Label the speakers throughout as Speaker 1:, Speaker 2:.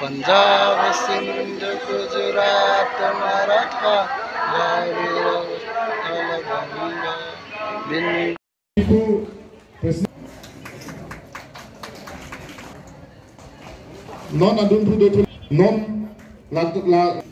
Speaker 1: Punjab Sindh Gujarat Maratha
Speaker 2: non tu dotu non la la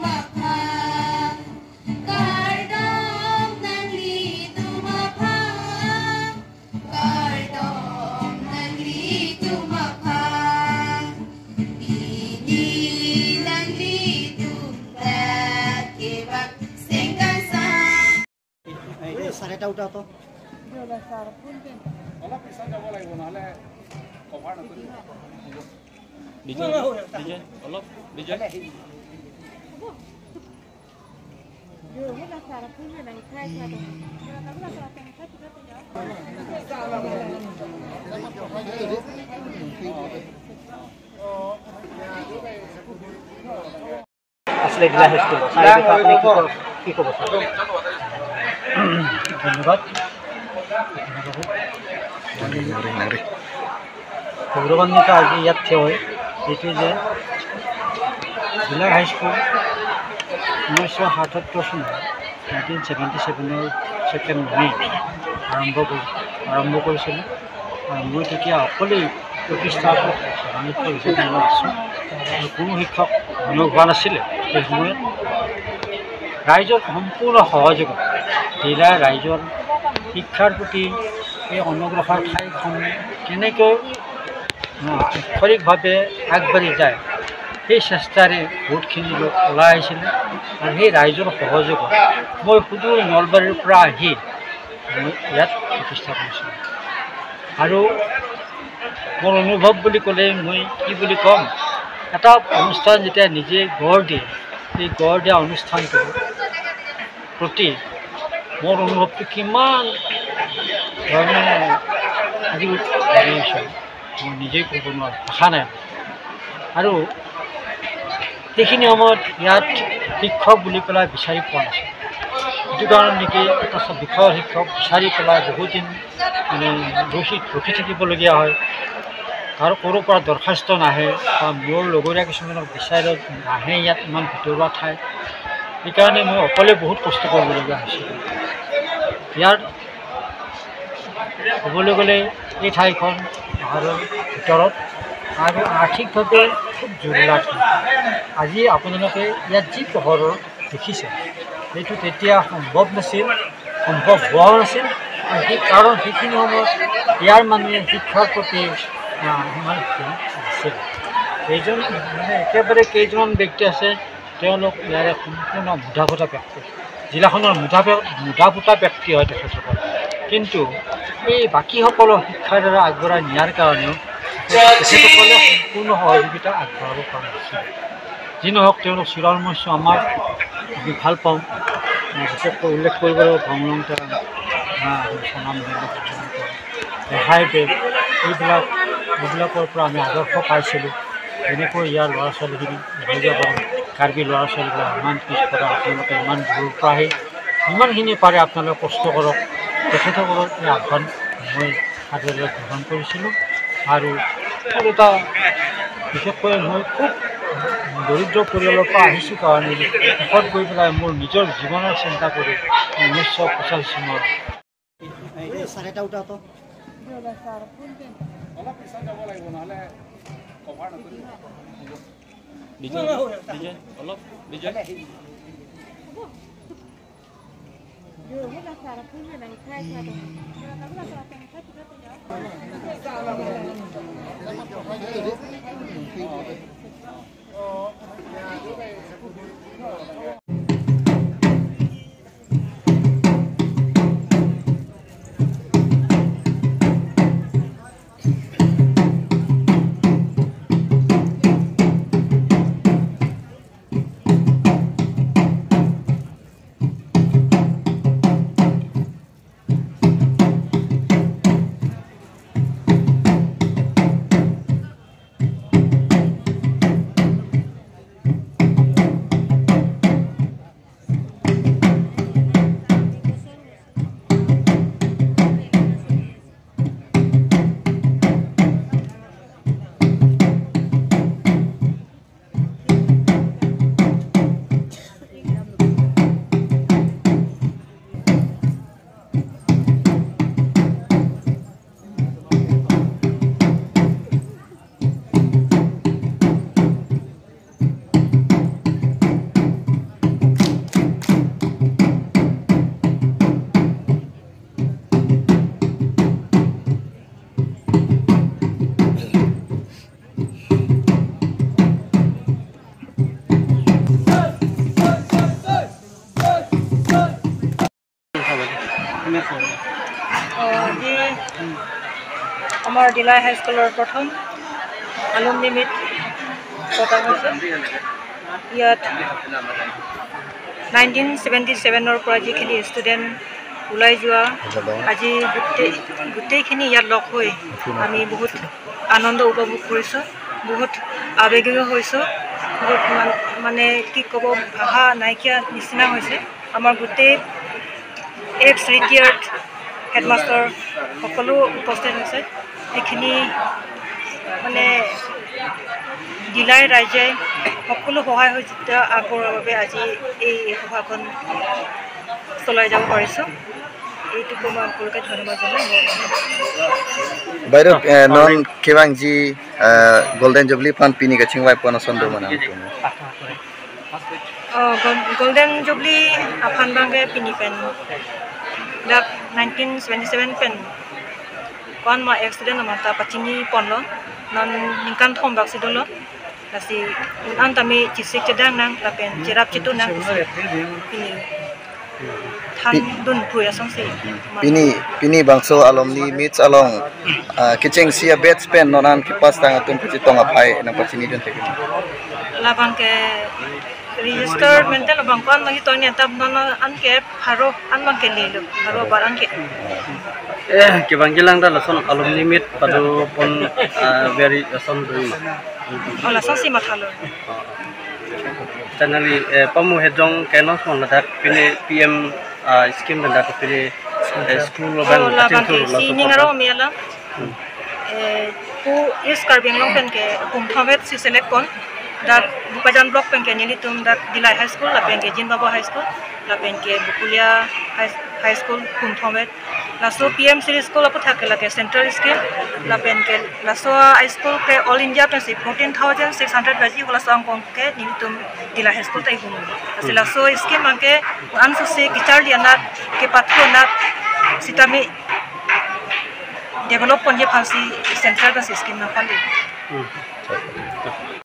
Speaker 3: এটা উঠাও তো।
Speaker 4: আসলে গ্লাস কি কি করব ধন্যবাদ গৌৰৱান্বিত আজি ইয়াত থিয় হৈ এইটো যে জিলা হাইস্কুল ঊনৈছশ সাতসত্তৰ চনত নাইনটিন ছেভেণ্টি ছেভেনৰ ছেকেণ্ড মে আৰম্ভ কৰি আৰম্ভ কৰিছিলোঁ আৰু মই তেতিয়া অকলেই প্ৰতিষ্ঠাপক সভানেত্ৰ হিচাপে মই আছোঁ আৰু কোনো শিক্ষক নিয়োগ হোৱা নাছিলে সেই সময়ত ৰাইজৰ সম্পূৰ্ণ সহযোগত জিলাৰ ৰাইজৰ শিক্ষাৰ প্ৰতি এই অনগ্ৰসৰ ঠাইখন কেনেকৈ আক্ষৰিকভাৱে আগবাঢ়ি যায় সেই চেষ্টাৰে বহুতখিনি লোক ওলাই আহিছিলে আৰু সেই ৰাইজৰ সহযোগত মই সুদূৰ নলবাৰীৰ পৰা আহি মই ইয়াত প্ৰতিষ্ঠা কৰিছিলোঁ। আৰু মোৰ অনুভৱ বুলি ক'লে মই কি বুলি ক'ম এটা অনুষ্ঠান যেতিয়া নিজে গঢ় দিয়ে সেই গঢ় দিয়া অনুষ্ঠানটোৰ প্ৰতি মোৰ অনুভৱটো কিমান ধৰণে আজি মই নিজেই ক'ব নোৱাৰোঁ ভাষা নাই আৰু সেইখিনি সময়ত ইয়াত শিক্ষক বুলি পেলাই বিচাৰি পোৱা নাছিল সেইটো কাৰণে নেকি এটা বিষয়ৰ শিক্ষক বিচাৰি পেলাই বহুত দিন মানে ৰখি ৰখি থাকিবলগীয়া হয় আৰু ক'ৰ পৰা দৰখাস্ত নাহে বা মোৰ লগৰীয়া কিছুমানক বিচাৰি নাহে ইয়াত ইমান ভিতৰুৱা ঠাই সেইকাৰণে মই অকলে বহুত কষ্ট কৰিবলগীয়া হৈছিল ইয়াৰ ক'বলৈ গ'লে এই ঠাইখন পাহাৰৰ ভিতৰত আৰু আৰ্থিকভাৱে খুব জৰুৰীলা ঠাই। আজি আপোনালোকে ইয়াত যি পোহৰৰ দেখিছে সেইটো তেতিয়া সম্ভৱ নাছিল সম্ভৱ হোৱাও নাছিল সেই কাৰণ সেইখিনি সময়ত ইয়াৰ মানুহে শিক্ষাৰ প্ৰতি আহ, সিমান হেৰি নাছিল। কেইজন মানে একেবাৰে কেইজন ব্যক্তি আছে তেওঁলোক ইয়াৰে সম্পূৰ্ণ মুধা ফুটা ব্যক্তি। জিলাখনৰ মুধা মুধা ফুটা ব্যক্তি হয় তেখেতসকল। কিন্তু এই বাকীসকলৰ শিক্ষাৰ দ্বাৰা আগবঢ়াই নিয়াৰ কাৰণেও তেখেতসকলে সম্পূৰ্ণ সহযোগিতা আগবঢ়াব পৰা নাছিল। যি নহওক তেওঁলোক চিৰমস্য আমাৰ আমি ভাল পাওঁ। বিশেষকৈ উল্লেখ কৰিব লাগিব ভ্ৰমণ চনাম ৰেহাই বেগ এইবিলাক এইবিলাকৰ পৰা আমি আদৰ্শ পাইছিলোঁ। তেনেকৈ ইয়াৰ ল'ৰা ছোৱালীখিনি কাৰ্বি ল'ৰা ছোৱালীবিলাক ইমান পিছপৰা আপোনালোকে ইমান দূৰৰ পৰা আহি যিমানখিনি পাৰে আপোনালোকে কষ্ট কৰক। তেখেতসকলৰ এই আহ্বান মই সাদৰেৰে গ্ৰহণ কৰিছিলোঁ। আৰু এটা বিশেষকৈ মই খুব দৰিদ্ৰ পৰিয়ালৰ পৰা আহিছোঁ কাৰণে শেষত গৈ পেলাই মোৰ নিজৰ জীৱনৰ চিন্তা কৰি ঊনৈছশ পঁচাশী চনত
Speaker 5: DJ, DJ, olop, DJ. Yo, Dilai হাইস্কুলৰ প্ৰথম আলুমনি মিট পতা হৈছে। ইয়াত নাইনটিন ছেভেণ্টি ছেভেনৰ পৰা যিখিনি ষ্টুডেণ্ট ওলাই যোৱা আজি গোটেই গোটেইখিনি ইয়াত লগ হৈ আমি বহুত আনন্দ উপভোগ কৰিছোঁ বহুত আৱেগিক হৈছোঁ। বহুত মানে কি ক'ব ভাষা নাইকিয়া নিচিনা হৈছে। আমাৰ গোটেই এক্স ৰিটিয়াৰ্ড হেডমাষ্টাৰ সকলো উপস্থিত হৈছে। এইখিনি মানে জিলাই ৰাইজে সকলো সহায় সহযোগিতা আগবঢ়োৱাৰ বাবে আজি এই সভাখন চলাই যাব পাৰিছোঁ। এইটোকে মই সকলোকে ধন্যবাদ জনাই।
Speaker 1: বাইদেউ নন কিবাং যি গল্ডেন জুবলি ফান পিনি গেছিং বাই পনা সন্দ মানে
Speaker 5: গল্ডেন জুবলি আফানবাংগে পিনিপেন dak 1977 pen kon ma accident ma ta pachini pon lo. Non ningkan thom bak sidon lo. Nasi an tami chisik chadang nang lapen chirap chitu nang. Han dun phu ya song si.
Speaker 1: Pini pini bangso alumni meets along ah, kiching sia bed span nan ki kipas tang atun pichitong apai nang pachini dun tekin
Speaker 5: labang ke register mental labang kon lagi to ni tab non an ke haro an bang ke lelo haro bar an ke
Speaker 6: Eh, kibang gilang dah lason alumni meet padu pon ah, very lason dui.
Speaker 5: ola song si mathalo
Speaker 6: Chanali eh, pamu hedong kenos mon ladak pini PM ah, scheme dan dak pini eh, school lo bang
Speaker 5: bang
Speaker 6: kating tu
Speaker 5: ke si ning aro mi ala eh ku is karbing long pen ke kum thamet si select kon dak bukajan block pen ke nili tum dak dilai high school la pen ke jin baba high school la pen ke bukulia high high school kum thamet la so pm series school apu thake la ke central scheme la pen ke la so high school ke all india si 14600 baji hola so angkong ke nili tum dilai high school tai hum asi la so scheme ang ke an so se kichar dia nat ke patko nat sitami develop konje phalsi central ka scheme na phali